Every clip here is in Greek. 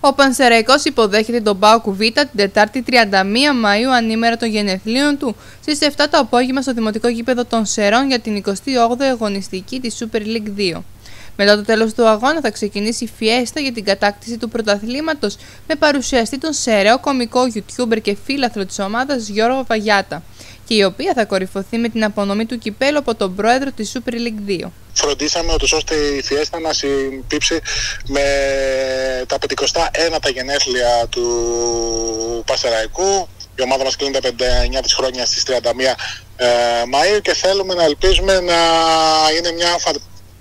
Ο Πανσεραϊκό υποδέχεται τον Πάο Β την Τετάρτη 31 Μαου ανήμερα των γενεθλίων του στις 7 το απόγευμα στο Δημοτικό Γήπεδο των Σερών για την 28η αγωνιστική της Super League 2. Μετά το τέλος του αγώνα θα ξεκινήσει η φιέστα για την κατάκτηση του πρωταθλήματος με παρουσιαστή τον Σεραίο κομικό YouTuber και φίλαθρο της ομάδας Γιώργο Βαγιάτα και η οποία θα κορυφωθεί με την απονομή του κυπέλου από τον πρόεδρο της Super League 2. Φροντίσαμε ώστε η Φιέστα να συμπίψει με τα 51 τα γενέθλια του Πασεραϊκού. Η ομάδα μας κλείνει τα 59 της χρόνια στις 31 ε, Μαΐου και θέλουμε να ελπίζουμε να είναι μια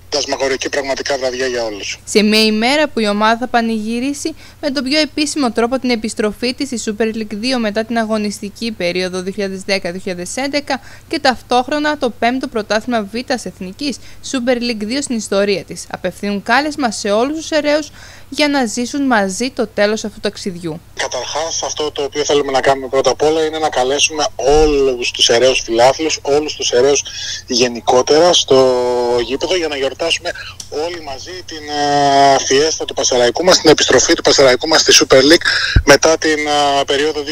φαντασμαγορική πραγματικά βραδιά για όλους. Σε μια ημέρα που η ομάδα θα πανηγυρίσει με τον πιο επίσημο τρόπο την επιστροφή της στη Super League 2 μετά την αγωνιστική περίοδο 2010-2011 και ταυτόχρονα το 5ο πρωτάθλημα Β' Εθνικής Super League 2 στην ιστορία της. Απευθύνουν κάλεσμα σε όλους τους εραίους για να ζήσουν μαζί το τέλος αυτού του ταξιδιού. Καταρχάς αυτό το οποίο θέλουμε να κάνουμε πρώτα απ' όλα είναι να καλέσουμε όλους τους εραίους φιλάθλους, όλους τους εραίους γενικότερα στο γήπεδο για να γιορτάσουμε όλοι μαζί την uh, φιέστα του Πασαραϊκού μας, την επιστροφή του Πασαραϊκού μας στη Super League μετά την uh, περίοδο 2010-2011.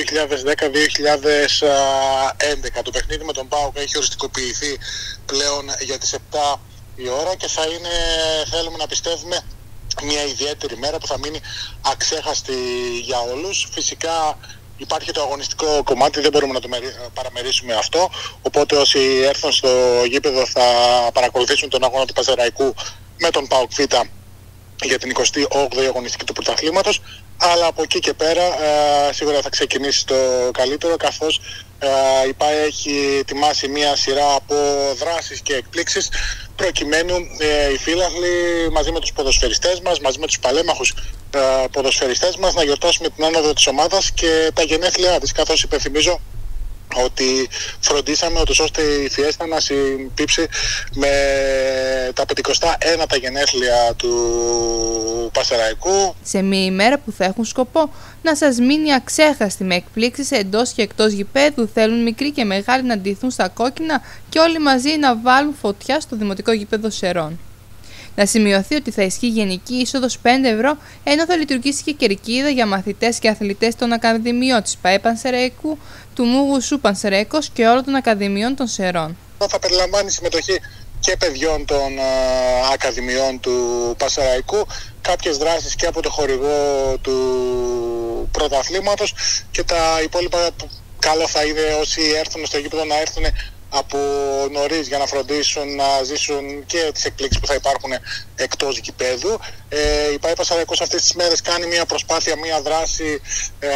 Το παιχνίδι με τον ΠΑΟΚ έχει οριστικοποιηθεί πλέον για τις 7 η ώρα και θα είναι, θέλουμε να πιστεύουμε, μια ιδιαίτερη μέρα που θα μείνει αξέχαστη για όλους. Φυσικά υπάρχει το αγωνιστικό κομμάτι, δεν μπορούμε να το παραμερίσουμε αυτό. Οπότε όσοι έρθουν στο γήπεδο θα παρακολουθήσουν τον αγώνα του Παζεραϊκού με τον ΠΑΟΚ Β για την 28η αγωνιστική του πρωταθλήματος αλλά από εκεί και πέρα ε, σίγουρα θα ξεκινήσει το καλύτερο καθώς ε, η ΠΑΕ έχει ετοιμάσει μια σειρά από δράσεις και εκπλήξεις προκειμένου ε, οι φίλαθλοι μαζί με τους ποδοσφαιριστές μας, μαζί με τους παλέμαχους ε, ποδοσφαιριστές μας να γιορτάσουμε την άνοδο της ομάδας και τα γενέθλιά της καθώς υπενθυμίζω ότι φροντίσαμε ώστε η Φιέστα να συμπίψει με τα 51 τα γενέθλια του Πασεραϊκού. Σε μια ημέρα που θα έχουν σκοπό να σας μείνει αξέχαστη με εκπλήξεις εντός και εκτός γηπέδου θέλουν μικροί και μεγάλοι να ντυθούν στα κόκκινα και όλοι μαζί να βάλουν φωτιά στο Δημοτικό Γήπεδο Σερών. Να σημειωθεί ότι θα ισχύει γενική είσοδος 5 ευρώ, ενώ θα λειτουργήσει και κερκίδα για μαθητές και αθλητές των Ακαδημιών της ΠαΕ Πανσεραϊκού, του Μούγου Σου Πανσεραϊκός και όλων των Ακαδημιών των Σερών. Θα περιλαμβάνει συμμετοχή και παιδιών των uh, Ακαδημιών του Πασεραϊκού, κάποιες δράσεις και από το χορηγό του πρωταθλήματος και τα υπόλοιπα καλό θα είναι όσοι έρθουν στο γήπεδο να έρθουν από νωρίς για να φροντίσουν να ζήσουν και τις εκπλήξεις που θα υπάρχουν εκτός γηπέδου. Ε, η ΠΑΕ Πασαραϊκό αυτές τις μέρες κάνει μια προσπάθεια, μια δράση ε,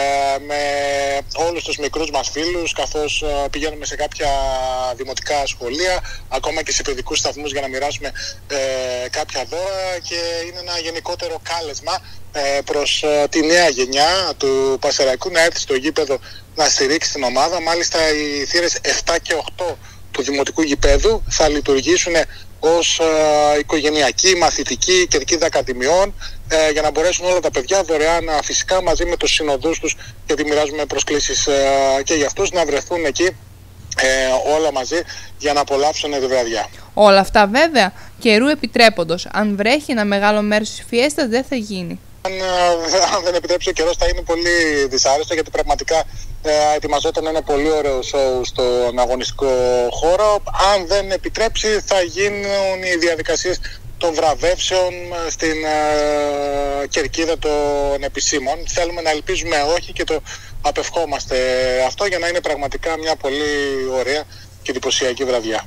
με όλους τους μικρούς μας φίλους, καθώς ε, πηγαίνουμε σε κάποια δημοτικά σχολεία, ακόμα και σε παιδικούς σταθμούς για να μοιράσουμε ε, κάποια δώρα και είναι ένα γενικότερο κάλεσμα ε, προς ε, τη νέα γενιά του Πασεραϊκού να έρθει στο γήπεδο να στηρίξει την ομάδα. Μάλιστα οι θύρες 7 και 8 του Δημοτικού Γηπέδου θα λειτουργήσουν ως ε, οικογενειακή, μαθητική, κερκίδα ακαδημιών ε, για να μπορέσουν όλα τα παιδιά δωρεάν φυσικά μαζί με τους συνοδούς τους γιατί μοιράζουμε προσκλήσεις ε, και για αυτούς να βρεθούν εκεί ε, όλα μαζί για να απολαύσουν τη βραδιά. Όλα αυτά βέβαια καιρού επιτρέποντος. Αν βρέχει ένα μεγάλο μέρος της φιέστας δεν θα γίνει. Αν, αν δεν επιτρέψει ο καιρός θα είναι πολύ δυσάρεστο γιατί πραγματικά ε, ετοιμαζόταν ένα πολύ ωραίο σοου στον αγωνιστικό χώρο. Αν δεν επιτρέψει θα γίνουν οι διαδικασίες των βραβεύσεων στην ε, κερκίδα των επισήμων. Θέλουμε να ελπίζουμε όχι και το απευχόμαστε αυτό για να είναι πραγματικά μια πολύ ωραία και εντυπωσιακή βραδιά.